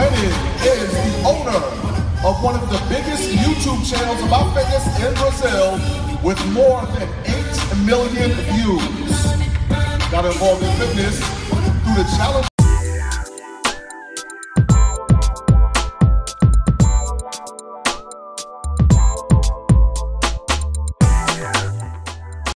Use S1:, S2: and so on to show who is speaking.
S1: is the owner of one of the biggest YouTube channels about fitness in Brazil with more than 8 million views. Got involved in fitness through the challenge